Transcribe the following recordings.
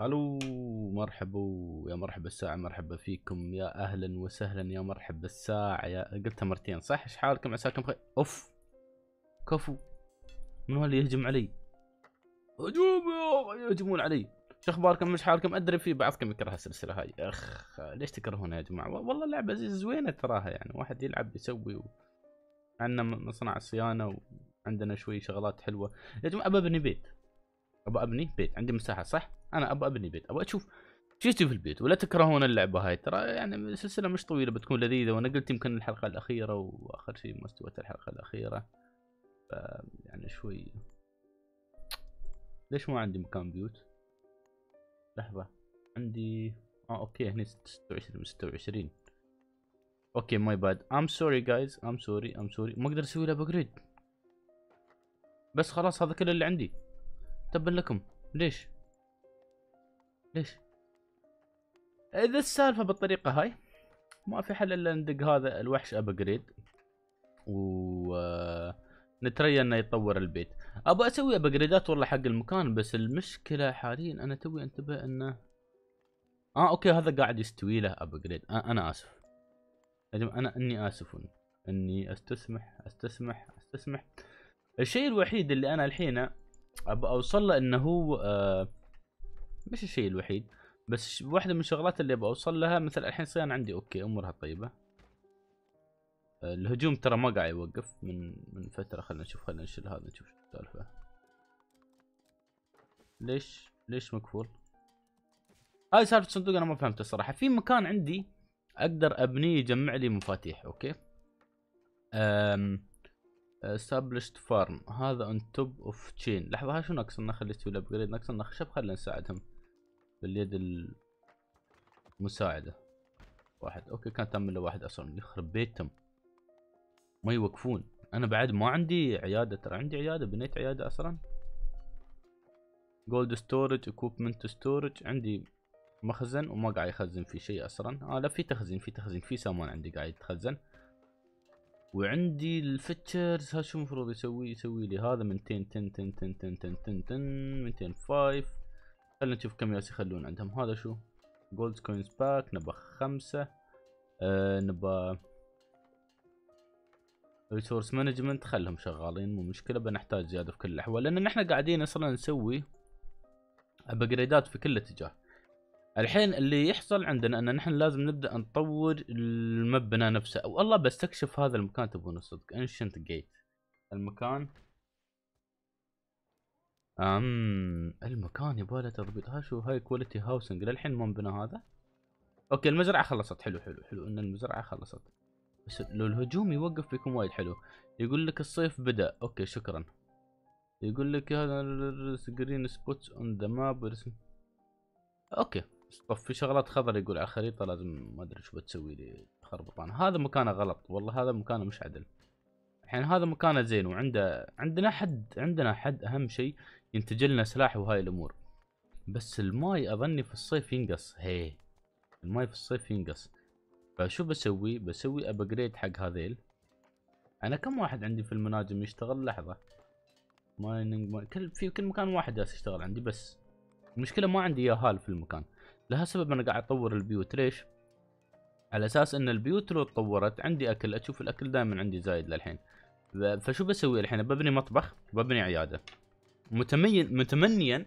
ألو مرحبا يا مرحبا الساعة مرحبا فيكم يا أهلا وسهلا يا مرحبا الساعة يا قلتها مرتين صح؟ إيش حالكم؟ عساكم بخير أوف كفو. من هو اللي يهجم علي؟ هجوم يهجمون علي. شو أخباركم؟ مش حالكم؟ أدري في بعضكم يكره السلسلة هاي. أخ ليش تكرهونها يا جماعة؟ والله اللعبة زوينة تراها يعني. واحد يلعب يسوي و... عندنا مصنع صيانة وعندنا شوي شغلات حلوة. يا جماعة ابى ابني بيت. ابى أبني بيت عندي مساحة صح؟ أنا ابى أبني بيت ابى أشوف. شو يصير في البيت؟ ولا تكرهون اللعبة هاي؟ ترى يعني السلسلة مش طويلة بتكون لذيذة. وأنا قلت يمكن الحلقة الأخيرة وآخر شيء ما استوت الحلقة الأخيرة. ف يعني شوي. ليش ما عندي مكان بيوت؟ لحظة. عندي آه okay هنا 26 26 okay my bad I'm sorry guys I'm sorry I'm sorry ما أقدر أسوي له upgrade بس خلاص هذا كل اللي عندي. تبا لكم. ليش؟ ليش؟ إذا السالفة بالطريقة هاي ما في حل إلا ندق هذا الوحش upgrade و آه، إنه يتطور البيت. أبغى أسوي upgrade ات والله حق المكان بس المشكلة حاليا أنا توي أنتبه إنه آه okay هذا قاعد يستوي له upgrade آه أنا آسف. أنا إني اسف إني أستسمح أستسمح أستسمح. الشيء الوحيد اللي أنا الحين ابى أوصل له إنه هو آه مش الشيء الوحيد بس واحدة من الشغلات اللي أبغى أوصل لها مثل الحين صيانة عندي أوكي أمورها طيبة. آه، الهجوم ترى ما قاعد يوقف من من فترة خلينا نشوف خلينا نشيل هذا نشوف شو السالفة. ليش ليش مقفول؟ هاي سالفة الصندوق أنا ما فهمتها الصراحة في مكان عندي أقدر أبنيه يجمع لي مفاتيح okay? أم established farm. هذا on top of chain. لحظة ها شو ناقصنا خلي يسوي upgrade ناقصنا خشب خلينا نساعدهم باليد المساعدة. واحد. okay كان تعمل له واحد أصلا يخرب بيتهم. ما يوقفون. أنا بعد ما عندي عيادة ترى عندي عيادة بنيت عيادة أصلا. gold storage equipment storage عندي مخزن وما قاعد يخزن في شيء أصلا. آه لا في تخزين في تخزين في سامان عندي قاعد يتخزن. وعندي ال features هذا شو المفروض يسوي؟ يسوي لي هذا من 10 10 10 10 10 10 10 10 205 خلينا نشوف كم ياس يخلون عندهم. هذا شو؟ gold coins back نبى خمسة. آه نبى resource management خلهم شغالين مو مشكلة بنحتاج زيادة في كل الأحوال لأن نحن قاعدين أصلا نسوي upgrade ات في كل اتجاه. الحين اللي يحصل عندنا أن نحن لازم نبدأ نطور المبنى نفسه. أو الله بستكشف هذا المكان تبون الصدق ancient gate المكان. امم المكان يبغى تضبيط. ها شو هاي quality housing للحين ما انبنى هذا. okay المزرعة خلصت. حلو حلو حلو. أن المزرعة خلصت. بس لو الهجوم يوقف بيكون وايد حلو. يقول لك الصيف بدأ. okay شكرا. يقول لك هذا green spots on the map okay. طب في شغلات خضر يقول على الخريطة لازم ما أدري شو بتسوي لي خربطان هذا مكانه غلط والله هذا مكانه مش عدل. الحين هذا مكانه زين وعنده عندنا حد عندنا حد أهم شيء ينتج لنا سلاح وهاي الأمور. بس الماي أظني في الصيف ينقص. هي الماي في الصيف ينقص. فشو بسوي؟ بسوي upgrade حق هذيل. أنا كم واحد عندي في المناجم يشتغل؟ لحظة. mining كل في كل مكان واحد يشتغل عندي بس. المشكلة ما عندي ياهال في المكان. لها سبب أنا قاعد أطور البيوت. ليش؟ على أساس إن البيوت لو تطورت عندي أكل أشوف الأكل دائما عندي زايد للحين. فشو بسوي الحين؟ ببني مطبخ وببني عيادة. متمين متمنيا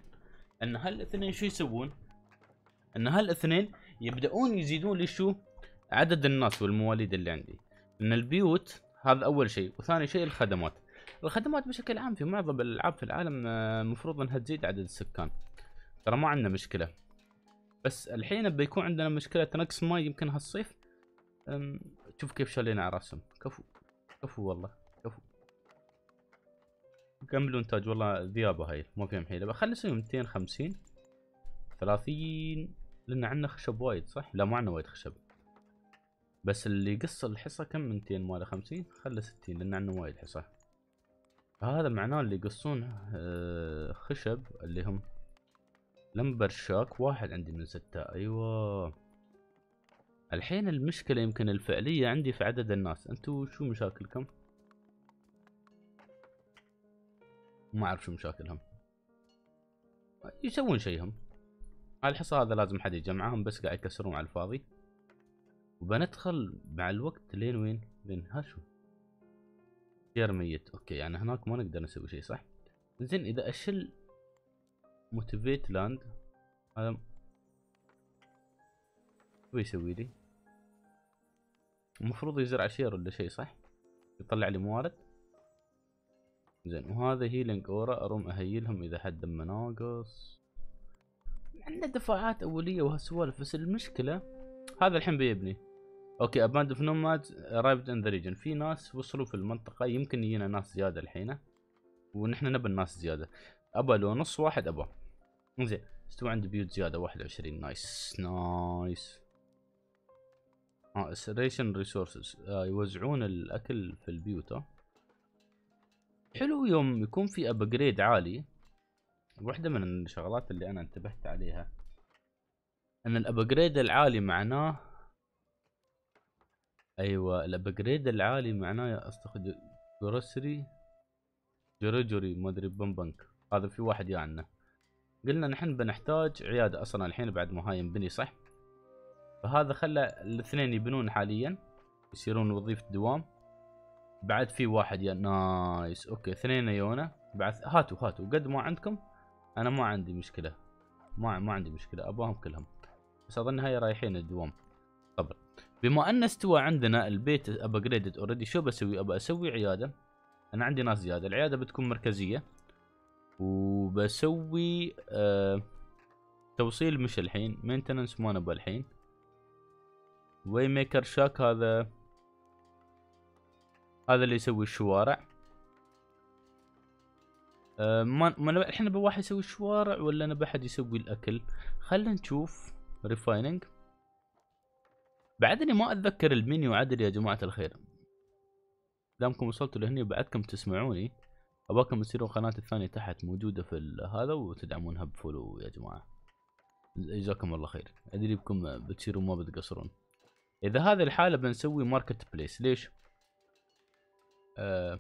إن هالاثنين شو يسوون؟ إن هالاثنين يبدأون يزيدون لي شو؟ عدد الناس والمواليد اللي عندي. إن البيوت هذا أول شيء وثاني شيء الخدمات. الخدمات بشكل عام في معظم الألعاب في العالم آه، المفروض إنها تزيد عدد السكان. ترى ما عندنا مشكلة. بس الحين بيكون عندنا مشكلة نقص ماي يمكن هالصيف شوف كيف شالينا على راسهم. كفو كفو والله كفو. كملوا انتاج والله ذيابة هاي ما فيهم بقى خلي نسوي 250 30 لأن عندنا خشب وايد صح؟ لا ما عندنا وايد خشب. بس اللي يقص الحصة كم؟ 200 ماله 50 خله 60 لأن عندنا وايد حصة. هذا معناه اللي يقصون آه، خشب اللي هم لمبر شاك واحد عندي من ستة أيوه الحين المشكلة يمكن الفعلية عندي في عدد الناس أنتو شو مشاكلكم؟ ما أعرف شو مشاكلهم يسوون شيهم الحصة هذا لازم حد يجمعهم بس قاعد يكسرون على الفاضي وبندخل مع الوقت لين وين؟ لين ها شو؟ شير ميت أوكي يعني هناك ما نقدر نسوي شيء صح؟ زين إذا أشل موتيفيت لاند هذا شو يسوي لي؟ المفروض يزرع شير ولا شيء صح؟ يطلع لي موارد. زين وهذا healing aura أروم أهيلهم إذا حد دمه ناقص عندنا دفاعات أولية وهالسوالف بس المشكلة هذا الحين بيبني. okay a band of nomad arrived in the region في ناس وصلوا في المنطقة يمكن يجينا ناس زيادة الحين. ونحن نبي الناس زيادة. ابى لو نص واحد ابى زين استوى عندي بيوت زيادة 21 nice nice. آه ريشن ريسورسز. آه يوزعون الأكل في البيوت حلو يوم يكون في ابجريد عالي. واحدة من الشغلات اللي أنا انتبهت عليها. إن الابجريد العالي معناه أيوه الابجريد العالي معناه استخدم جروسري جرجري ما أدري بنبنك هذا في واحد يعنا قلنا نحن بنحتاج عيادة أصلا الحين بعد ما هاي ينبني صح؟ فهذا خلى الاثنين يبنون حاليا يصيرون وظيفة دوام. بعد في واحد يا nice. okay اثنين يونا. بعد هاتوا هاتوا. قد ما عندكم أنا ما عندي مشكلة. ما ما عندي مشكلة أباهم كلهم. بس أظن هاي رايحين الدوام. طبعا بما أن استوى عندنا البيت upgraded already شو بسوي؟ أبى أسوي عيادة. أنا عندي ناس زيادة. العيادة بتكون مركزية. وبسوي آه توصيل مش الحين maintenance ما نبى الحين. way maker shack هذا هذا اللي يسوي الشوارع. أه ما ما الحين نبي واحد يسوي الشوارع ولا نبي أحد يسوي الأكل؟ خلينا نشوف refining بعدني ما أتذكر المنيو عدل يا جماعة الخير. دامكم وصلتوا لهني وبعدكم تسمعوني. اباكم تصيرون قناتي الثانية تحت موجودة في هذا وتدعمونها ب follow يا جماعة. جزاكم الله خير. أدري بكم بتصيرون ما بتقصرون. إذا هذه الحالة بنسوي market place ليش؟ آه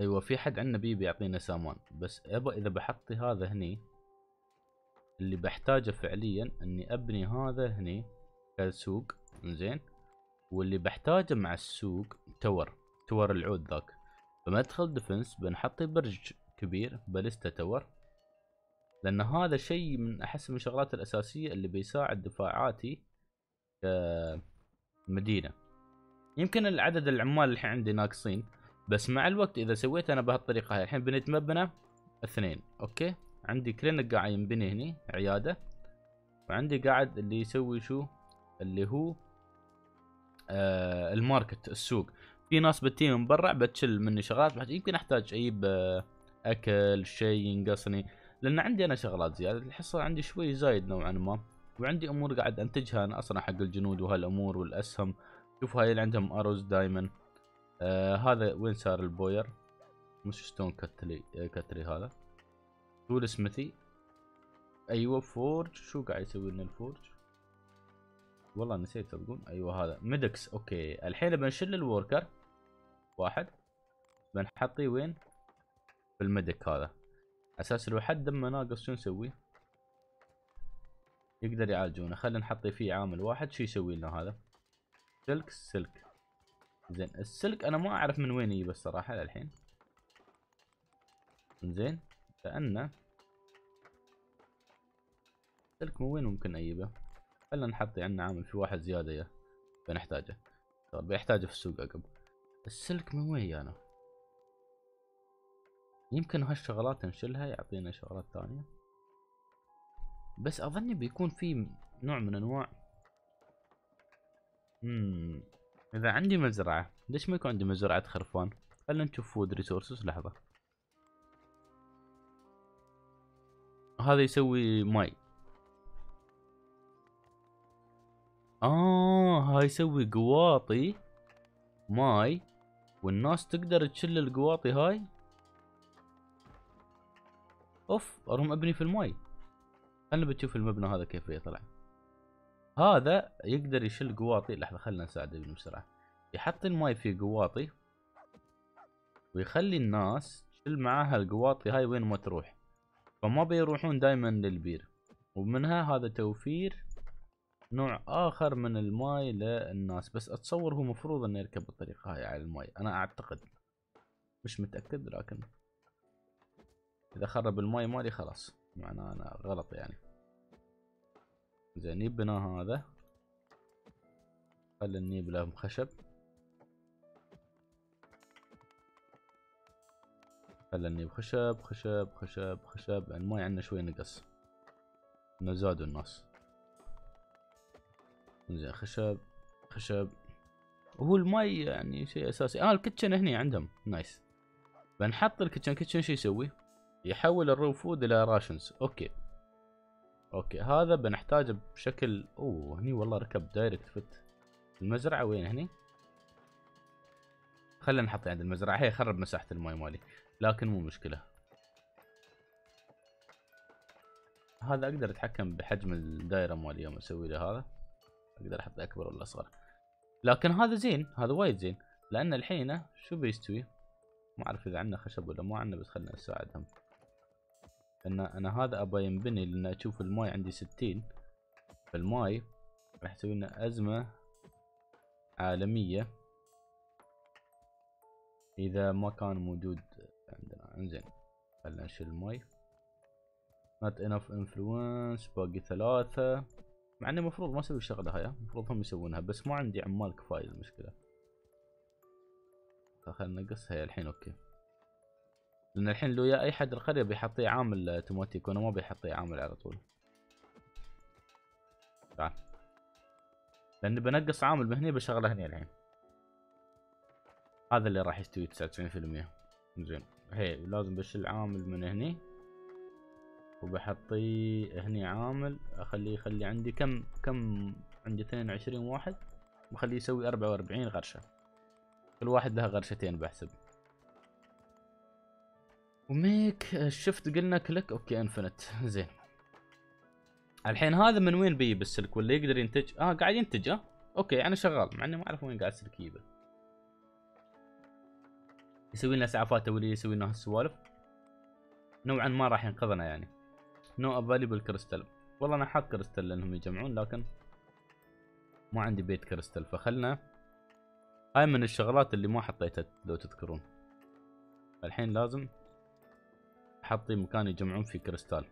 أيوه في حد عندنا بي بيعطينا سامان. بس ابى إذا بحطي هذا هني اللي بحتاجه فعليا إني أبني هذا هني كسوق. زين واللي بحتاجه مع السوق tower tower العود ذاك. بمدخل defense بنحط برج كبير ballista tower لأن هذا شيء من أحس من الشغلات الأساسية اللي بيساعد دفاعاتي كمدينة. يمكن العدد العمال الحين عندي ناقصين بس مع الوقت إذا سويت أنا بهالطريقة هاي الحين بنيت مبنى اثنين okay؟ عندي clinic قاعد ينبني هني عيادة. وعندي قاعد اللي يسوي شو؟ اللي هو آه ال market السوق. في ناس بتجي من برا بتشل مني شغلات يمكن أحتاج أجيب آه أكل شيء ينقصني لأن عندي أنا شغلات زيادة. الحصة عندي شوي زايد نوعا ما وعندي أمور قاعد أنتجها أنا أصلا حق الجنود وهالأمور والأسهم. شوف هاي اللي عندهم arrows دايما. آه هذا وين صار ال bowyer؟ مش stone cutlery آه cuttery هذا؟ tool smithy. أيوه forge. شو قاعد يسوي لنا ال forge؟ والله نسيت تقول أيوه هذا medics. okay. الحين بنشل ال worker. واحد. بنحطيه وين؟ في ال medic هذا. أساس لو حد دمه ناقص شو نسوي؟ يقدر يعالجونه. خلينا نحطي فيه عامل واحد. شو يسوي لنا هذا؟ silk silk. زين ال silk أنا ما أعرف من وين يجي الصراحه للحين. زين لأنه سلك من وين ممكن أجيبه؟ خلينا نحط عندنا عامل في واحد زيادة يا. بنحتاجه. بيحتاجه في السوق عقب. السلك من وين أنا يمكن هالشغلات نشيلها يعطينا شغلات ثانية. بس أظني بيكون في نوع من أنواع. امم إذا عندي مزرعة ليش ما يكون عندي مزرعة خرفان؟ خلينا نشوف food resources لحظة. هذا يسوي ماي. آه هاي يسوي قواطي ماي. والناس تقدر تشل القواطي هاي؟ أوف اروم ابني في الماي. خلنا بتشوف المبنى هذا كيف يطلع. هذا يقدر يشيل قواطي. لحظة خلنا نساعده بسرعة. يحط الماي في قواطي ويخلي الناس تشيل معاها القواطي هاي وين ما تروح. فما بيروحون دائما للبير. ومنها هذا توفير نوع آخر من الماي للناس بس أتصور هو مفروض إنه يركب بالطريقة هاي على الماي أنا أعتقد. مش متأكد لكن إذا خرب الماي مالي خلاص معناه أنا غلط يعني. زين يبنا هذا. خلي النيب له خشب خلي النيب خشب خشب خشب خشب. الماي عندنا شوي نقص. إنه زادوا الناس. خشب خشب. وهو الماي يعني شيء أساسي. آه ال kitchen هني عندهم. nice. بنحط ال kitchen kitchen شو يسوي؟ يحول ال raw food إلى rations okay. okay. هذا بنحتاجه بشكل أوه هني والله ركب direct فت المزرعة وين هني؟ خلينا نحط عند المزرعة. هي خرب مساحة الماي مالي. لكن مو مشكلة. هذا أقدر أتحكم بحجم الدائرة مالي يوم أسوي له هذا. أقدر أحط أكبر ولا أصغر. لكن هذا زين هذا وايد زين. لأن الحين شو بيستوي؟ ما أعرف إذا عندنا خشب ولا ما عندنا بس خلينا نساعدهم. إن أنا هذا ابى ينبني لأن أشوف الماي عندي ستين. فالماي راح يسوي لنا أزمة عالمية. إذا ما كان موجود عندنا. إنزين خلينا نشيل الماي. Not enough influence باقي ثلاثة. مع اني المفروض ما أسوي الشغلة هاي المفروض هم يسوونها بس ما عندي عمال كفاية المشكلة. فخلنا نقص هي الحين أوكي. لأن الحين لو يا أي حد القرية بيحطيه عامل توماتيك وأنا ما بيحطيه عامل على طول. تعال. لأني بنقص عامل من بشغله هني الحين. هذا اللي راح يستوي 99% زين. هي لازم بشيل عامل من هني. وبحطيه هني عامل أخليه يخلي عندي كم كم عندي 22 واحد بخليه يسوي 44 غرشة. كل واحد له غرشتين بحسب. و make shift قلنا click؟ okay infinite زين. الحين هذا من وين بيجي بال silk؟ ولا يقدر ينتج؟ آه قاعد ينتج آه. okay يعني شغال مع إني ما أعرف وين قاعد ال silk يجيبه. يسوي لنا إسعافات أولية يسوي لنا هالسوالف. نوعا ما راح ينقذنا يعني. no available crystal والله أنا حاط كريستال لأنهم يجمعون لكن ما عندي بيت كريستال فخلنا هاي من الشغلات اللي ما حطيتها لو تذكرون. الحين لازم أحط مكان يجمعون فيه كريستال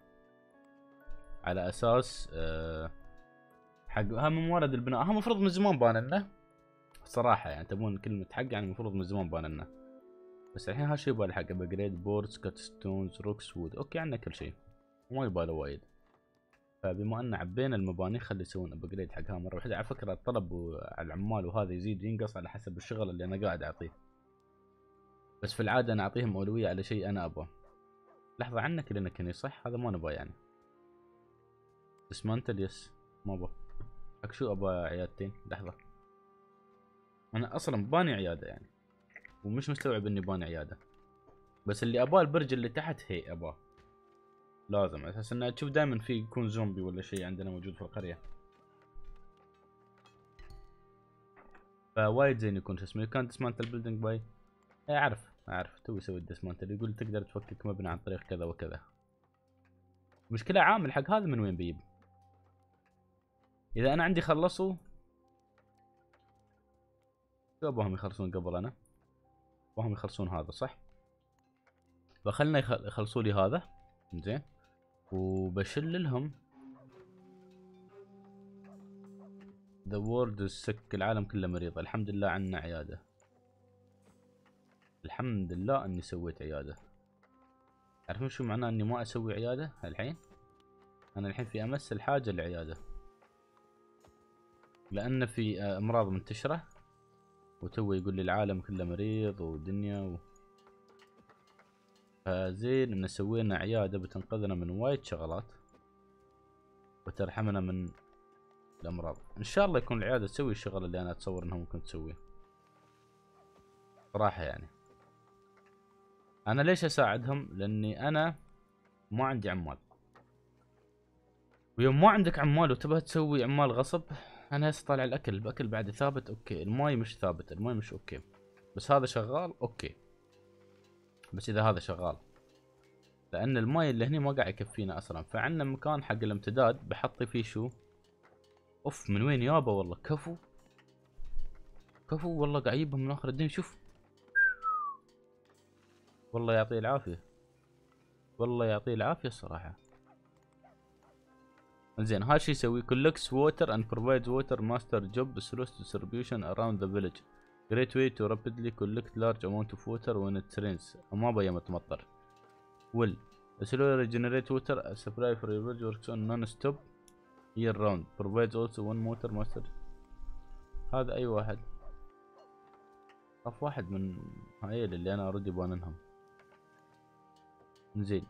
على أساس أه حق ها من موارد البناء. ها المفروض من زمان بان لنا. صراحة يعني تبون كلمة حق يعني المفروض من زمان بان لنا. بس الحين هالشيء يبغى حق upgrade boards cut stones rocks wood okay عندنا كل شيء. وما يباله وايد. فبما أن عبينا المباني خلي يسوون upgrade حقها مرة واحدة. على فكرة الطلب على العمال وهذا يزيد ينقص على حسب الشغل اللي أنا قاعد أعطيه. بس في العادة أنا أعطيهم أولوية على شيء أنا أبغاه. لحظة عنك clinic هني صح؟ هذا ما نبغى يعني. dismantle yes ما أبغى. حق شو أبغى عيادتين لحظة. أنا أصلا باني عيادة يعني. ومش مستوعب إني باني عيادة. بس اللي أبغاه البرج اللي تحت هي أبغاه. لازم. على أساس انه تشوف دائما في يكون زومبي ولا شيء عندنا موجود في القرية. فوايد زين يكون شو اسمه. can dismantle building by اي أعرف أعرف. تو يسوي ال dismantle يقول تقدر تفكك مبنى عن طريق كذا وكذا. مشكلة عامل حق هذا من وين بيجيب؟ إذا أنا عندي خلصوا شو ابغاهم يخلصون قبل أنا. ابغاهم يخلصون هذا صح؟ فخلنا يخلصوا لي هذا. زين. وبشل لهم. the world sick العالم كله مريض. الحمد لله عنا عيادة. الحمد لله إني سويت عيادة. تعرفون شو معناه إني ما أسوي عيادة الحين؟ أنا الحين في أمس الحاجة للعياده لأن في أمراض منتشرة وتو يقول لي العالم كله مريض ودنيا و... فزين ان سوينا عيادة بتنقذنا من وايد شغلات. وترحمنا من الأمراض. إن شاء الله يكون العيادة تسوي الشغل اللي أنا أتصور إنها ممكن تسويه. صراحة يعني. أنا ليش أساعدهم؟ لأني أنا ما عندي عمال. ويوم ما عندك عمال وتبغى تسوي عمال غصب أنا هسه طالع الأكل الأكل بعد ثابت okay. الماي مش ثابت الماي مش okay. بس هذا شغال okay. بس إذا هذا شغال. لأن الماي اللي هني ما قاعد يكفينا أصلا. فعندنا مكان حق الامتداد بحطي فيه شو؟ أوف من وين يابا والله؟ كفو. كفو والله قاعد يجيبهم من آخر الدنيا شوف. والله يعطيه العافية. والله يعطيه العافية الصراحة. زين هذا شو يسوي؟ Collects water and provides water master job slow distribution around the village. Great way to rapidly collect large amount of water when it rains ما بيا متمطر will slow regenerate water supply for your village works on non-stop year round provides also one water master هذا اي واحد طف واحد من هاي اللي أنا اوريدي باننهم زين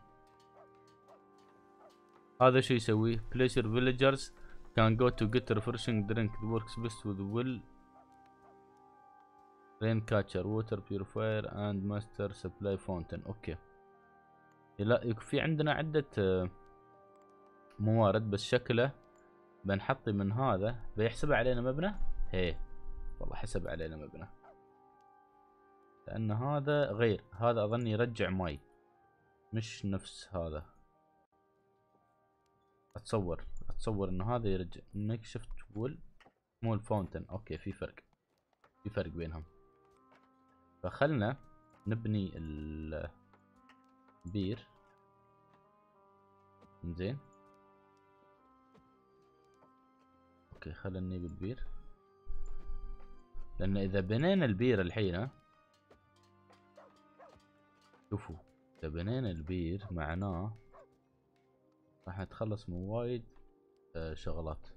هذا شو يسوي place your villagers can go to get refreshing drink works best with will rain catcher water purifier and master supply fountain. أوكي لا في عندنا عدة آه، موارد بس شكله بنحطي من هذا. بيحسب علينا مبنى؟ هي. والله حسب علينا مبنى. لأن هذا غير. هذا اظن يرجع ماي. مش نفس هذا. أتصور. أتصور انه هذا يرجع. نكشفت well مو ال fountain okay في فرق. في فرق بينهم. فخلنا نبني البير زين. okay خلنا نجيب البير. لأن إذا بنينا البير الحين شوفوا إذا بنينا البير معناه راح نتخلص من وايد آه، شغلات.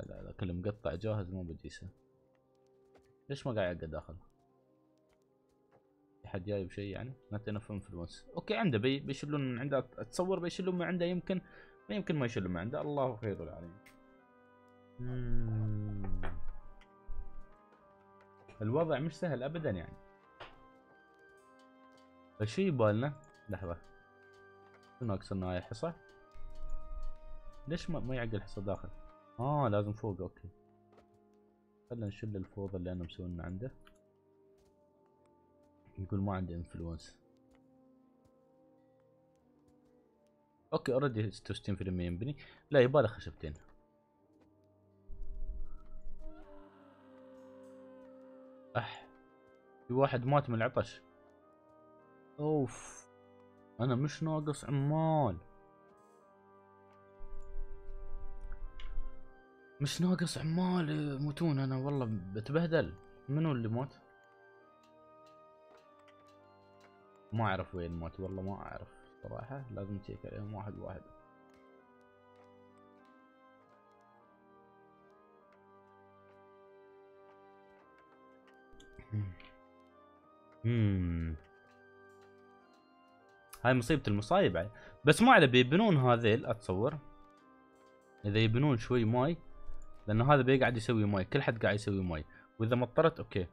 لا لا كله مقطع جاهز مو بجيسه ليش ما قاعد يقعد داخل؟ في حد جاي بشيء يعني؟ نت انف انفلونس أوكي عنده بي بيشيلون من عنده اتصور بيشيلون من عنده يمكن ما يمكن ما يشيلون من عنده. الله خير العليم الوضع مش سهل ابدا يعني. فشو يبالنا لحظة. شنو ناقصنا هاي الحصة؟ ليش ما, ما يعقل الحصة داخل؟ آه لازم فوق okay. خلنا نشيل الفوضى اللي أنا مسوينا عنده. يقول ما عندي influence okay already 66% ينبني. لا يباله خشبتين. أح في واحد مات من العطش. أوف. أنا مش ناقص عمال. مش ناقص عمال يموتون أنا والله بتبهدل. منو اللي مات ما أعرف وين مات والله ما أعرف صراحة. لازم تشيك عليهم واحد واحد. هاي مصيبة المصايب. بس ما عليه بيبنون هذيل أتصور. إذا يبنون شوي ماي. لأنه هذا بيقعد يسوي ماي كل حد قاعد يسوي ماي وإذا مطرت okay.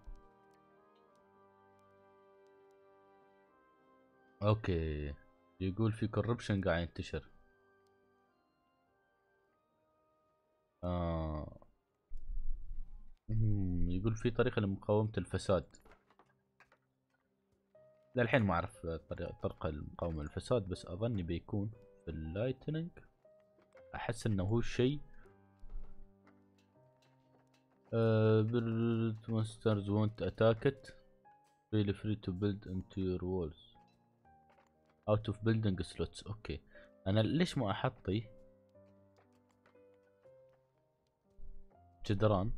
okay. يقول في corruption قاعد ينتشر. آه. يقول في طريقة لمقاومة الفساد. للحين ما أعرف طريقة المقاومة الفساد بس أظني بيكون في ال lightning أحس إنه هو الشيء build monsters won't attack it. Feel free to build into your walls. Out of slots. okay أنا ليش ما أحطي جدران؟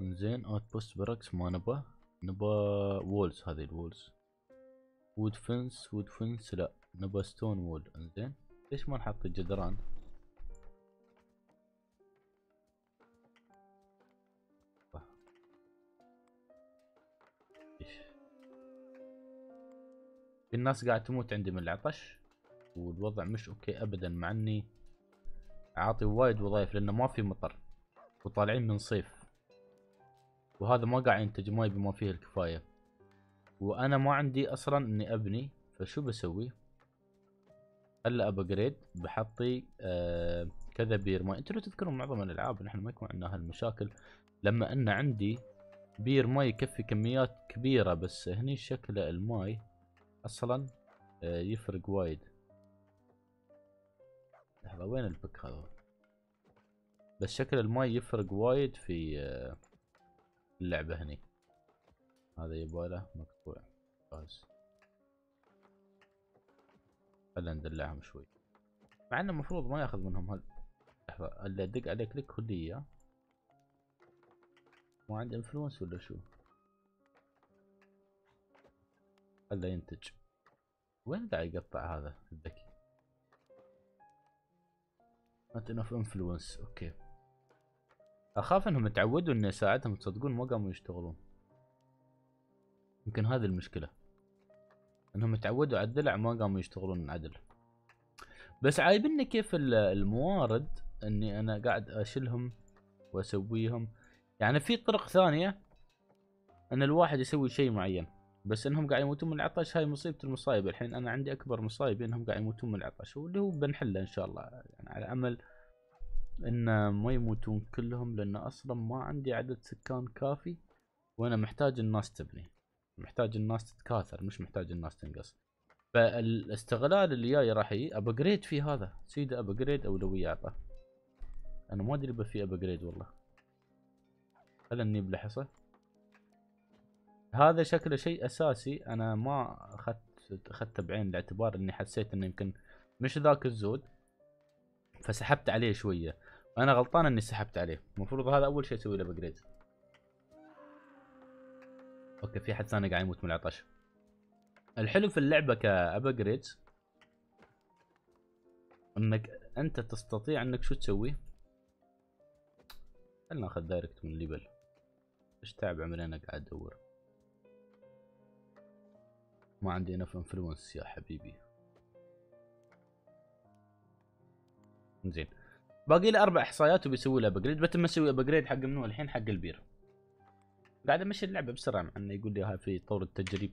انزين outpost barracks ما نبى نبى walls هذه ال walls wood fence wood fence لا. نبى stone wall انزين ليش ما نحط الجدران الناس قاعد تموت عندي من العطش والوضع مش okay ابدا مع إني أعطي وايد وظايف لأنه ما في مطر وطالعين من صيف. وهذا ما قاعد ينتج ماي بما فيه الكفاية. وأنا ما عندي أصلا إني أبني فشو بسوي؟ هلا upgrade بحطي آه كذا بير ماي. أنتوا لو تذكرون معظم الألعاب نحن ما يكون عندنا هالمشاكل لما إن عندي بير ماي يكفي كميات كبيرة بس هني شكل الماي أصلا آه، يفرق وايد. لحظة وين البك هذا بس شكل الماي يفرق وايد في آه، اللعبة هني. هذا يباله مقطوع. بس. خلينا ندلعهم شوي. مع إنه المفروض ما يأخذ منهم هل لحظة اللي أدق عليه كليك خذ ما عنده انفلونس ولا شو؟ خله ينتج. وين قاعد يقطع هذا الذكي؟ not enough influence. أوكي أخاف إنهم يتعودوا اني اساعدهم تصدقون ما قاموا يشتغلون. يمكن هذه المشكلة. إنهم تعودوا على الدلع ما قاموا يشتغلون عدل. بس عايبني كيف الموارد إني أنا قاعد أشيلهم وأسويهم. يعني في طرق ثانية إن الواحد يسوي شيء معين. بس إنهم قاعد يموتون من العطش هاي مصيبة المصايب. الحين أنا عندي أكبر مصايب إنهم قاعد يموتون من العطش واللي هو بنحله إن شاء الله. يعني على أمل إن ما يموتون كلهم لأن أصلا ما عندي عدد سكان كافي وأنا محتاج الناس تبني. محتاج الناس تتكاثر مش محتاج الناس تنقص. فالاستغلال اللي جاي راح يجي upgrade في هذا. سيدة upgrade اولويه اعطى أنا ما أدري في upgrade والله. خلنا نجيب لحصة. هذا شكله شيء أساسي. أنا ما أخذت اخذته بعين الاعتبار إني حسيت إنه يمكن مش ذاك الزود فسحبت عليه شوية. وأنا غلطان إني سحبت عليه. المفروض هذا أول شيء أسوي له upgrade okay في حد ثاني قاعد يموت من العطش. الحلو في اللعبة ك upgrade إنك أنت تستطيع إنك شو تسوي؟ خلنا ناخذ direct من level إيش تعب عمري أنا قاعد أدور؟ ما عندي inf influence يا حبيبي. زين. باقي لي أربع إحصائيات وبيسوي له upgrade بتم أسوي upgrade حق منو؟ الحين حق البير. قاعد أمشي اللعبة بسرعة مع إنه يقول لي هاي في طور التجريب.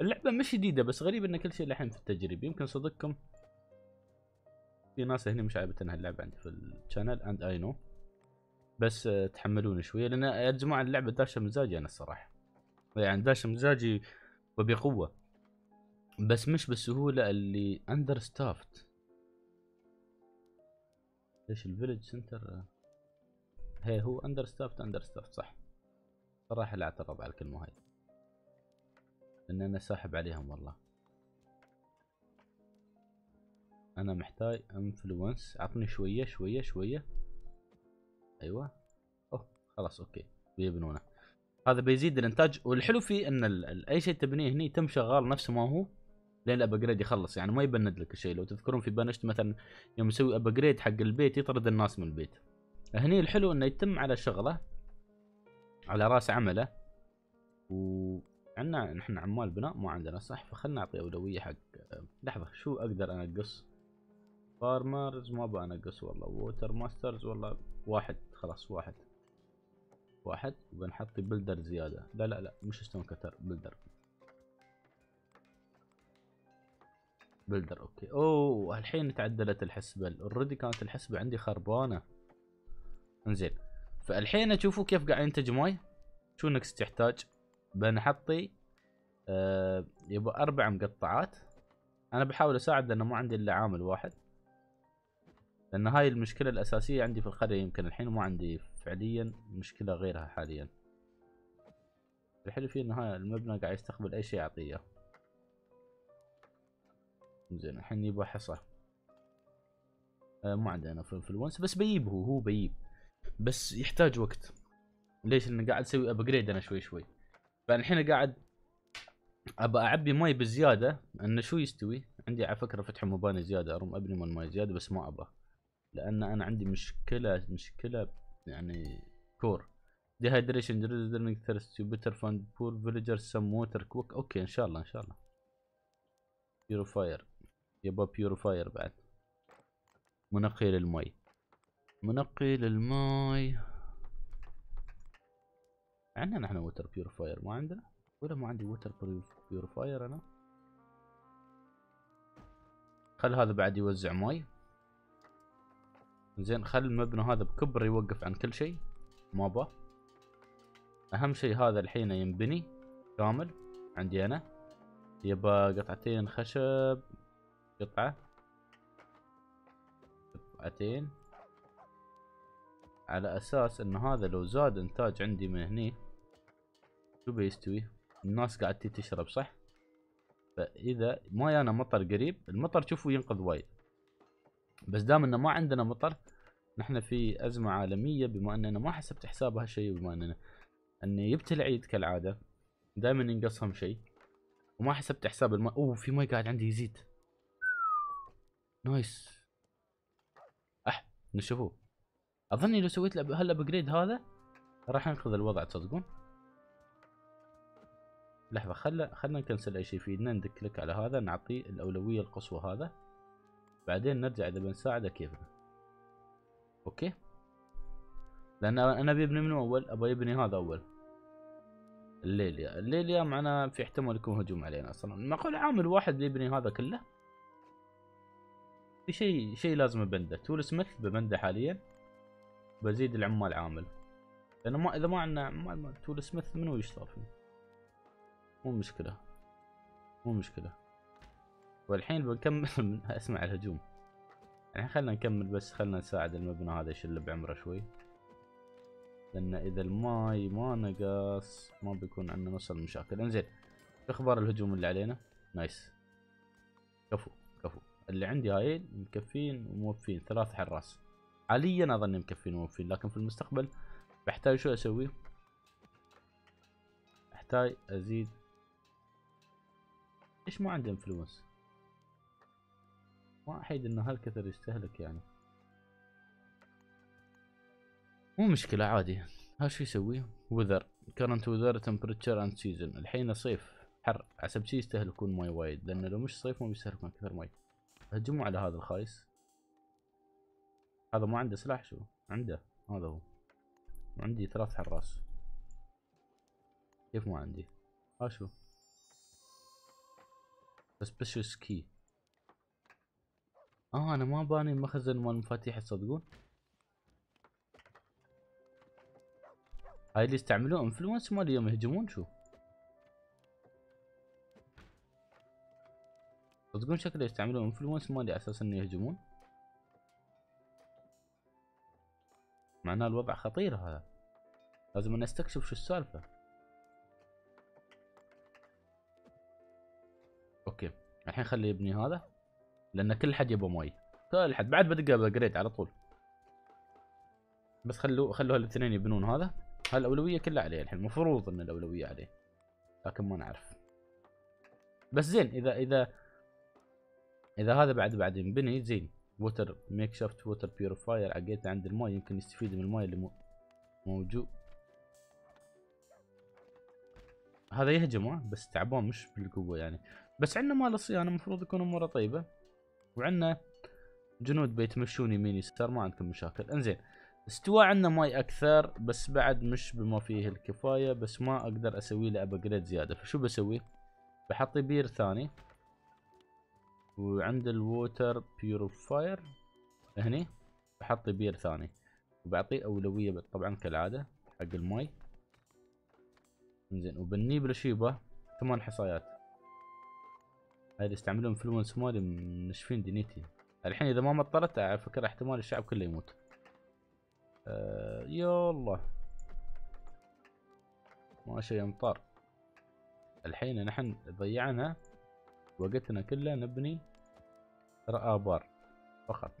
اللعبة مش جديدة بس غريب إن كل شيء الحين في التجريب. يمكن صدقكم في ناس هنا مش عارفه انها اللعبه عندي في ال channel and I know بس تحملوني شوية لأن يا جماعة اللعبة داشه مزاجي أنا الصراحة. يعني داشه مزاجي وبقوة. بس مش بالسهولة اللي understaffed ليش ال village center هي هو understaffed understaffed صح. صراحة لا اعترض على الكلمة هاي. ان أنا ساحب عليهم والله. أنا محتاج influence اعطني شوية شوية شوية. أيوه. أوه خلاص okay. بيبنونه. هذا بيزيد الإنتاج. والحلو فيه إن أي شيء تبنيه هني تم شغال نفسه ما هو لين ال upgrade يخلص. يعني ما يبند لك الشيء لو تذكرون في Banished مثلا يوم يسوي upgrade حق البيت يطرد الناس من البيت. هني الحلو إنه يتم على شغله على راس عمله. و عندنا نحن عمال بناء ما عندنا صح فخلنا نعطي أولوية حق لحظة شو أقدر أنقص؟ farmers ما بنقص والله. water masters والله واحد خلاص واحد. واحد وبنحط builder زيادة. لا لا لا مش stone cutter builder builder okay. أوه الحين تعدلت الحسبة. already كانت الحسبة عندي خربانة. انزين. فالحين اشوفوا كيف قاعد ينتج ماي؟ شو next يحتاج؟ بنحطي آه يبقى أربع مقطعات. أنا بحاول أساعد لأنه ما عندي إلا عامل واحد. لأن هاي المشكلة الأساسية عندي في القريه يمكن الحين ما عندي فعليا مشكلة غيرها حاليا. الحلو فيه إنه هاي المبنى قاعد يستقبل أي شيء اعطيه زين الحين يبغى حصى آه ما عندنا في الونس بس بيجيب هو هو بيجيب بس يحتاج وقت. ليش؟ لأنه قاعد أسوي upgrade أنا شوي شوي. فالحين قاعد أبى أعبي ماي بزيادة. إنه شو يستوي؟ عندي على فكرة فتح مباني زيادة اروم أبني من ماي زيادة بس ما ابى لأن أنا عندي مشكلة مشكلة يعني core. dehydration during thirst better find poor villager some water quick. okay إن شاء الله إن شاء الله. purifier يبقى purifier بعد. منقي للماي منقي للماي عندنا نحن water purifier ما عندنا؟ ولا ما عندي water purifier أنا؟ خل هذا بعد يوزع ماي زين خل المبنى هذا بكبر يوقف عن كل شيء. ما با أهم شيء هذا الحين ينبني كامل عندي أنا. يبا قطعتين خشب قطعة. قطعتين. على أساس إن هذا لو زاد إنتاج عندي من هني شو بيستوي؟ الناس قاعد تشرب صح؟ فإذا ما يانا مطر قريب المطر شوفوا ينقذ وايد. بس دام إنه ما عندنا مطر نحن في أزمة عالمية بما أننا ما حسبت حساب هالشيء وبما أننا اني جبت العيد كالعادة دائما ينقصهم شيء وما حسبت حساب الماء أوه في ماي قاعد عندي يزيد. nice. أح نشوفوه أظني لو سويت له هال upgrade هذا راح ينقذ الوضع تصدقون؟ لحظة خلنا خلنا نكنسل أي شيء يفيدنا ن double click على هذا نعطيه الأولوية القصوى هذا. بعدين نرجع إذا بنساعده كيفنا. okay. لأن أنا بيبني من أول أبغى يبني هذا أول. الليليا الليليا معناه في احتمال يكون هجوم علينا أصلا. معقول عامل واحد بيبني هذا كله. في شيء شيء لازم أبنده. تول سميث ببنده حاليا. بزيد العمال عامل. لأنه ما إذا ما عندنا عمال تول سميث منو يشتغل فيه؟ مو مشكلة. مو مشكلة. والحين بنكمل أسمع الهجوم. يعني خلنا نكمل بس خلنا نساعد المبنى هذا يشل بعمره شوي. لأن إذا الماي ما نقص ما بيكون عندنا نص المشاكل. إنزين أخبار الهجوم اللي علينا؟ nice. كفو كفو. اللي عندي هاي مكفين وموفين ثلاث حراس. حاليا أظني مكفين وموفين لكن في المستقبل بحتاج شو أسوي؟ احتاج أزيد. ليش ما عنده influence ما احيد إنه هالكثر يستهلك يعني. مو مشكلة عادي. ها شو يسوي؟ weather. current weather temperature and season الحين صيف حر. حسب شي يستهلكون ماي وايد. لأن لو مش صيف ما بيستهلكون كثر ماي. هجموا على هذا الخايس. هذا ما عنده سلاح شو؟ عنده. هذا هو. عندي ثلاث حراس. كيف ما عندي؟ ها شو؟ special key آه أنا ما باني مخزن مال المفاتيح تصدقون هاي اللي يستعملون influence مال يوم يهجمون شو؟ تصدقون شكله يستعملون influence مالي على أساس إنه يهجمون؟ معناه الوضع خطير هذا. لازم نستكشف شو السالفة. okay. الحين خليه يبني هذا. لأن كل حد يبغى ماي كل حد. بعد بدق upgrade على طول. بس خلوا خلوا الاثنين يبنون هذا. هالأولوية كلها عليه الحين. المفروض إن الأولوية عليه. لكن ما نعرف. بس زين اذا اذا إذا هذا بعد بعد ينبني زين. water makeshift water purifier عقيته عند الماي يمكن يستفيد من الماي اللي موجود. هذا يهجم بس تعبان مش بالقوة يعني. بس عندنا مال الصيانة. المفروض يكون اموره طيبة. وعندنا جنود بيتمشون يمين يسار ما عندكم مشاكل. انزين استوى عندنا ماي أكثر بس بعد مش بما فيه الكفاية بس ما أقدر أسوي له upgrade زيادة. فشو بسوي؟ بحط بير ثاني. وعند ال water purifier هني بحط بير ثاني. وبعطيه أولوية طبعا كالعادة حق الماي. زين وبنيه بالشيبه ثمان حصايات. اللي يستعملون influence مالي منشفين دنيتي الحين إذا ما مطرت على فكرة احتمال الشعب كله يموت. آه يالله. ماشي امطار الحين نحن ضيعنا وقتنا كله نبني ابار فقط.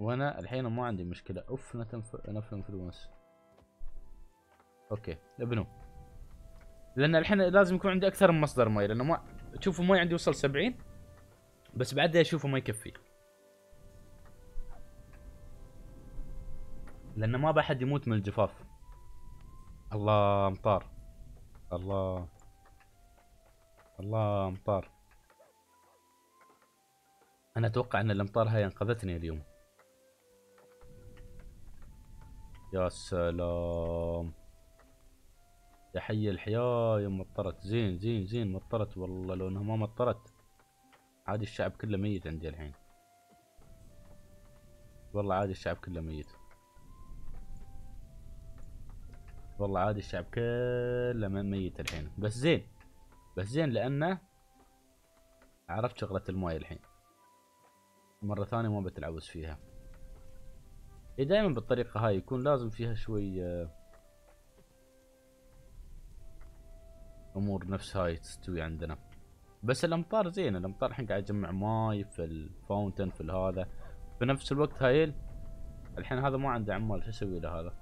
وأنا الحين ما عندي مشكلة. أوف enough influence okay ابنوا لأن الحين لازم يكون عندي أكثر من مصدر ماي لأنه ما تشوفوا ماي عندي وصل 70 بس بعدها اشوفه ما يكفي. لأن ما بحد يموت من الجفاف. الله أمطار. الله. الله أمطار. أنا أتوقع إن الأمطار هاي أنقذتني اليوم. يا سلام. يا حي الحياة يا مطرت. زين زين زين مطرت والله لو إنها ما مطرت عادي الشعب كله ميت عندي الحين. والله عادي الشعب كله ميت. والله عادي الشعب كله ميت الحين. بس زين بس زين لأنه عرفت شغلة الماي الحين. مرة ثانية ما بتلعوز فيها. هي دائما بالطريقة هاي يكون لازم فيها شوي امور نفس هاي تستوي عندنا. بس الأمطار زين الأمطار الحين قاعد يجمع ماي في ال fountain في هذا. في نفس الوقت هايل الحين هذا ما عنده عمال شو أسوي له هذا؟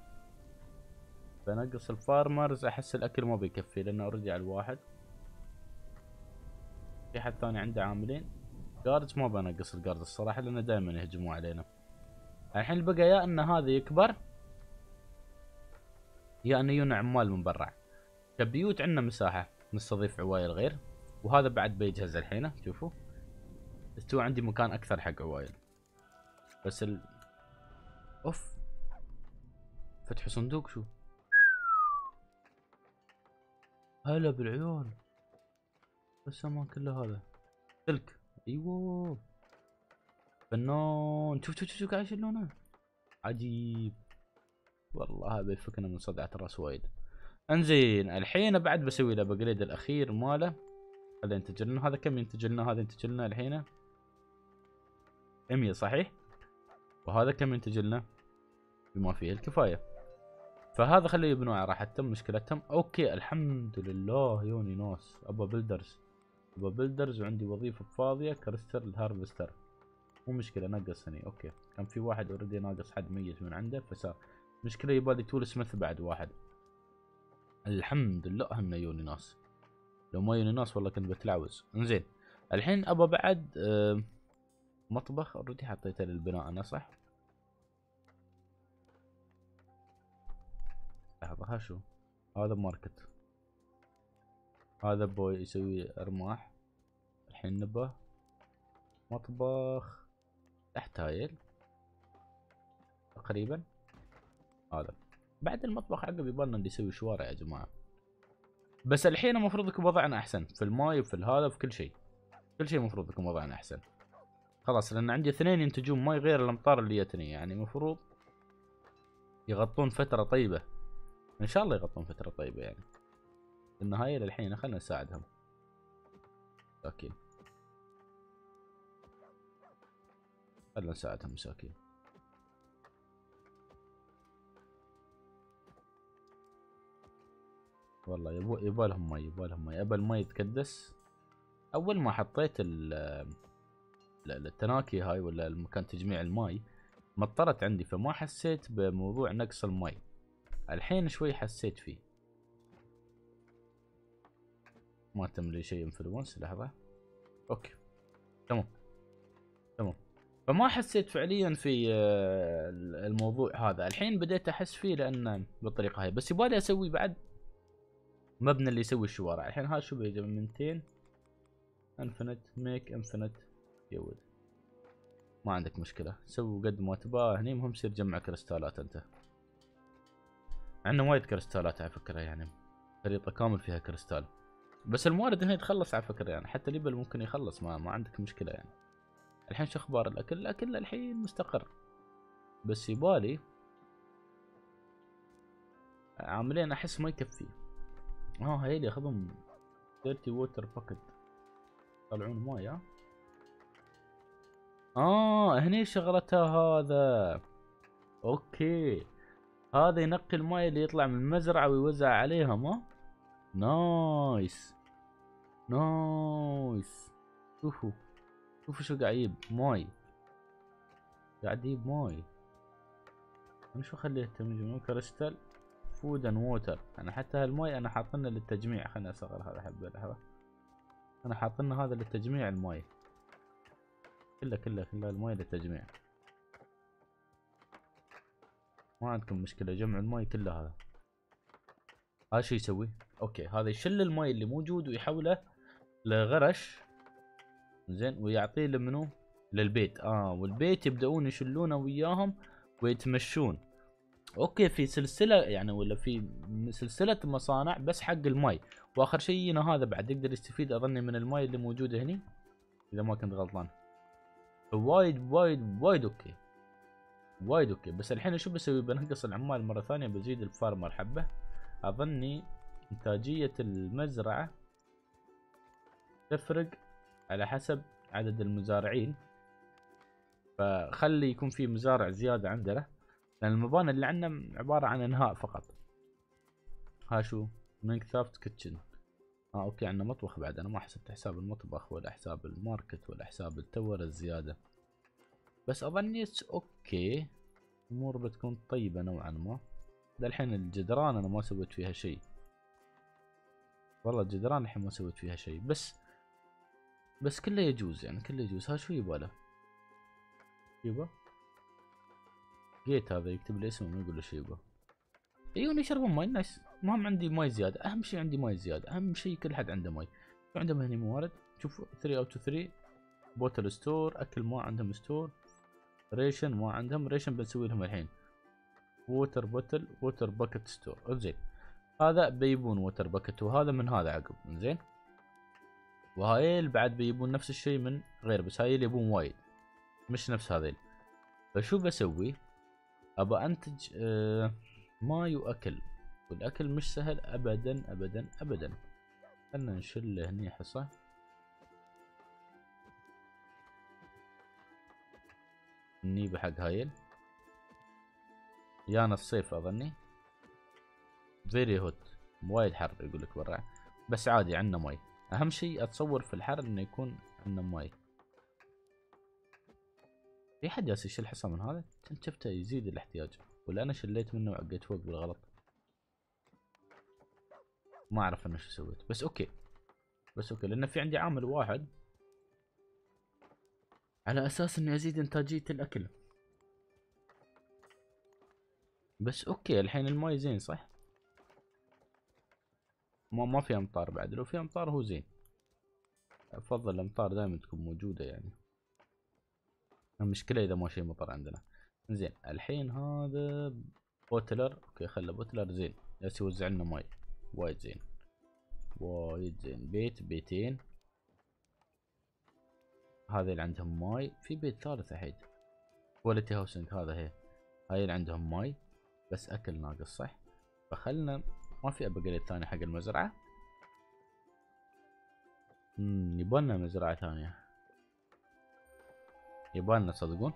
بنقص ال farmers أحس الأكل ما بيكفي لأنه already على الواحد. في حد ثاني عنده عاملين؟ guards ما بنقص ال guards الصراحة لأنه دائما يهجموا علينا. الحين اللي بقى يا إن هذا يكبر يا ان يجونا عمال من برا. كبيوت عندنا مساحة نستضيف عوايل غير وهذا بعد بيجهز الحين شوفوا. استوى عندي مكان أكثر حق عوايل. بس ال أوف. فتحوا صندوق شو؟ هلا بالعيال بس ما كله هذا. سلك. أيوه. فنان شوف شوف شوف قاعد يشيلونه. عجيب. والله هذا يفكنا من صدعة راس وايد. انزين الحين بعد بسوي له بجريد الأخير ماله. هذا ينتج لنا هذا كم ينتج لنا هذا ينتج لنا الحين. 100 صحيح؟ وهذا كم ينتج لنا بما فيه الكفاية. فهذا خليه يبنوا على راحتهم مشكلتهم. okay الحمد لله. يوني ناس. أبا builders. أبا builders وعندي وظيفة فاضية crystal ال harvester. مو مشكلة نقص هني okay. كان في واحد already ناقص حد ميت من عنده فصار. مشكلة يبالي tool smith بعد واحد. الحمد لله أنه يوني ناس. لو ما يوني ناس والله كنت بتلعوز. إنزين الحين ابى بعد آه، مطبخ. already حطيته للبناء أنا صح؟ لحظة ها شو؟ هذا market. هذا bowyer يسوي أرماح. الحين نبه مطبخ. تحت تقريبا. هذا. بعد المطبخ عقب يبالنا يسوي شوارع يا جماعة. بس الحين المفروض يكون وضعنا أحسن. في الماي وفي هذا وفي كل شيء. كل شيء المفروض يكون وضعنا أحسن. خلاص لأن عندي اثنين ينتجون ماي غير الأمطار اللي جتني. يعني المفروض يغطون فترة طيبة. إن شاء الله يغطون فترة طيبة يعني. النهاية للحين خلنا نساعدهم. مساكين. خلنا نساعدهم مساكين. والله يبو يبالهم مي يبالهم مي ابى المي يتكدس أول ما حطيت ال ال- التناكي هاي ولا المكان تجميع الماي مطرت عندي فما حسيت بموضوع نقص الماي. الحين شوي حسيت فيه. ما تم لي شيء influence لحظة. okay. تمام. تمام. فما حسيت فعليا في آه، الموضوع هذا. الحين بديت أحس فيه لأن بالطريقة هاي. بس يبالي أسوي بعد مبنى اللي يسوي الشوارع. الحين هذا شو بيجي؟ من 200 infinite make infinite يود. ما عندك مشكلة. سوي قد ما تبغى. هني مهم تصير تجمع كريستالات أنت. عندنا وايد كريستالات على فكرة يعني. خريطة كامل فيها كريستال. بس الموارد هنا يتخلص على فكرة يعني. حتى ليبل ممكن يخلص. ما, ما عندك مشكلة يعني. الحين شو أخبار الأكل؟ الأكل الحين مستقر. بس يبالي عاملين أحس ما يكفي. آه هيلي ياخذهم dirty water bucket يطلعون ماي ها آه هني شغلتها هذا. okay. هذا ينقي الماي اللي يطلع من المزرعة ويوزع عليهم ها nice. nice. شوفوا شوفوا شو قاعد يجيب؟ ماي قاعد يجيب ماي أنا شو خليته من crystal food and water أنا حتى هالماي أنا حاطنه للتجميع. خليني أصغر هذا حبة لحظه أنا حاطنه هذا للتجميع الماي كله كله كله الماي للتجميع. ما عندكم مشكلة جمع الماي كله هذا. هذا شو يسوي؟ okay هذا يشل الماي اللي موجود ويحوله لغرش. زين ويعطيه لمنو؟ للبيت. آه والبيت يبدأون يشلونه وياهم ويتمشون. okay في سلسلة يعني ولا في سلسلة مصانع بس حق الماي. وآخر شيء هنا هذا بعد يقدر يستفيد أظني من الماي اللي موجودة هني إذا ما كنت غلطان. وايد وايد وايد okay. وايد okay. بس الحين شو بسوي؟ بنقص العمال مرة ثانية بزيد ال farmer حبة. أظني إنتاجية المزرعة تفرق على حسب عدد المزارعين. فخلي يكون في مزارع زيادة عندنا. لأن المباني اللي عندنا عبارة عن انهاء فقط. ها شو؟ maintain staffed kitchen آه okay عندنا مطبخ بعد. أنا ما حسبت حساب المطبخ ولا حساب ال market ولا حساب ال tower الزيادة. بس أظني okay امور بتكون طيبة نوعا ما. الحين الجدران أنا ما سويت فيها شيء. والله الجدران الحين ما سويت فيها شيء. بس بس كله يجوز يعني كله يجوز. ها شو يباله يبا gate هذا يكتب لي اسمه ما يقول له شو يبا يجون يشربون ماي nice. المهم عندي ماي زيادة. أهم شيء عندي ماي زيادة. أهم شيء كل حد عنده ماي. عندهم هني موارد؟ شوف 3 out 3 bottle stored أكل ما عندهم stored ration ما عندهم. ration بنسوي لهم الحين. water bottle water bucket stored زين هذا بيبون water bucket وهذا من هذا عقب. زين وهايل بعد بيبون نفس الشيء من غير بس هايل يبون وايد. مش نفس هذيل. فشو بسوي؟ ابى أنتج آه ماي واكل والأكل مش سهل ابدا ابدا ابدا. خلنا نشل هني حصى النيبة حق هايل. يانا الصيف أظني. very hot وايد حر يقول لك برا بس عادي عندنا ماي. أهم شيء أتصور في الحر إنه يكون عندنا ماي. في حد جالس يشيل حصى من هذا؟ كنت شفته يزيد الاحتياج ولا أنا شليت منه وعقيت فوق بالغلط. ما أعرف أنا شو سويت. بس okay. بس okay لأن في عندي عامل واحد على أساس إني أزيد إنتاجية الأكل. بس okay الحين الماي زين صح؟ ما ما في أمطار بعد لو في أمطار هو زين. أفضل الأمطار دائما تكون موجودة يعني. المشكلة إذا ما شي مطر عندنا. زين الحين هذا bottler okay خله bottler زين. جالس يوزع لنا ماي. وايد زين. وايد زين. بيت بيتين. هذا اللي عندهم ماي. في بيت ثالث الحين. quality housing هذا هي. هاي اللي عندهم ماي. بس أكل ناقص صح؟ فخلنا ما في upgrade ثاني حق المزرعة؟ امم يبالنا مزرعة ثانية. يبالنا تصدقون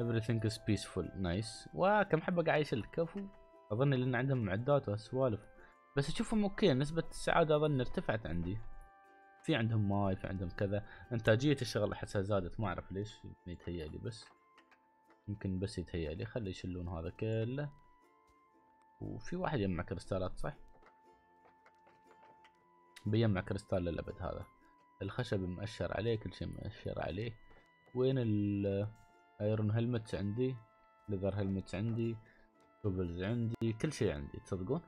everything is peaceful. Nice. وكم حبة قاعد يشل كفو أظن لأن عندهم معدات وسوالف بس أشوفهم okay. نسبة السعادة أظن ارتفعت عندي. في عندهم ماي في عندهم كذا. إنتاجية الشغل احسها زادت. ما أعرف ليش. يتهيأ لي بس. يمكن بس يتهيأ لي خلي يشلون هذا كله. وفي واحد يجمع كريستالات صح؟ بيجمع كريستال للأبد هذا. الخشب مأشر عليه كل شيء مأشر عليه. وين ال iron helmets عندي؟ leather helmets عندي؟ cobbles عندي؟ كل شيء عندي تصدقون؟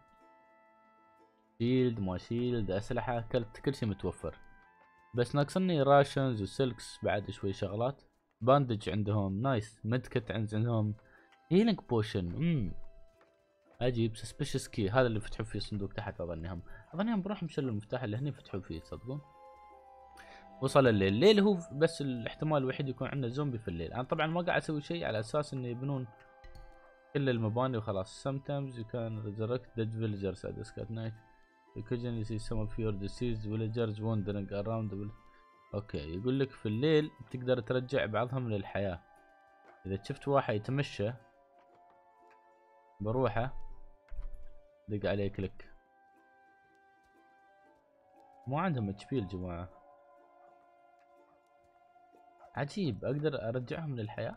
shield ما shield أسلحة كل كل شيء متوفر. بس ناقصني rations و slacks بعد شوي شغلات. bandage عندهم nice medkit عندهم. healing potion امم أجيب suspicious key هذا اللي فتحوا فيه الصندوق تحت أظنهم. أظنهم بروح مشل المفتاح اللي هني فتحوا فيه تصدقون؟ وصل الليل. الليل هو بس الاحتمال الوحيد يكون عندنا زومبي في الليل. أنا طبعا ما قاعد أسوي شيء على أساس إنه يبنون كل المباني وخلاص. Sometimes you can resurrect dead villagers at the night. Occasionally see some of your deceased villagers wandering around the okay يقول لك في الليل تقدر ترجع بعضهم للحياة. إذا شفت واحد يتمشى بروحه دق عليه click مو عندهم HP الجماعة عجيب أقدر أرجعهم للحياة؟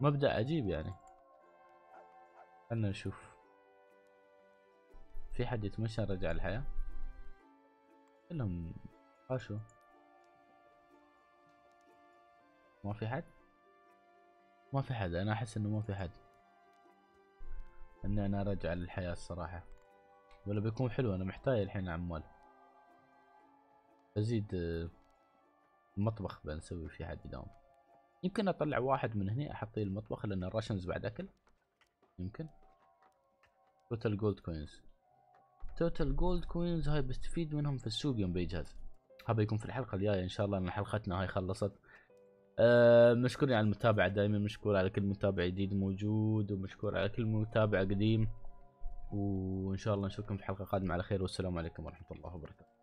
مبدأ عجيب يعني. خلنا نشوف. في حد يتمشى رجع الحياة؟ كلهم خاشوا ما في حد؟ ما في حد أنا أحس إنه ما في حد. إني أنا أرجع للحياة الصراحة. ولا بيكون حلو أنا محتاج الحين عمال. أزيد المطبخ بنسوي فيه حد يداوم يمكن أطلع واحد من هنا احطيه المطبخ لأن ال rations بعد أكل. يمكن. total gold coins total gold coins هاي بستفيد منهم في السوق يوم بيجهز. هذا يكون في الحلقة الجاية إن شاء الله ان حلقتنا هاي خلصت. أه مشكورين على المتابعة دائما مشكور على كل متابع جديد موجود ومشكور على كل متابع قديم. وإن شاء الله نشوفكم في حلقة قادمة. على خير والسلام عليكم ورحمة الله وبركاته.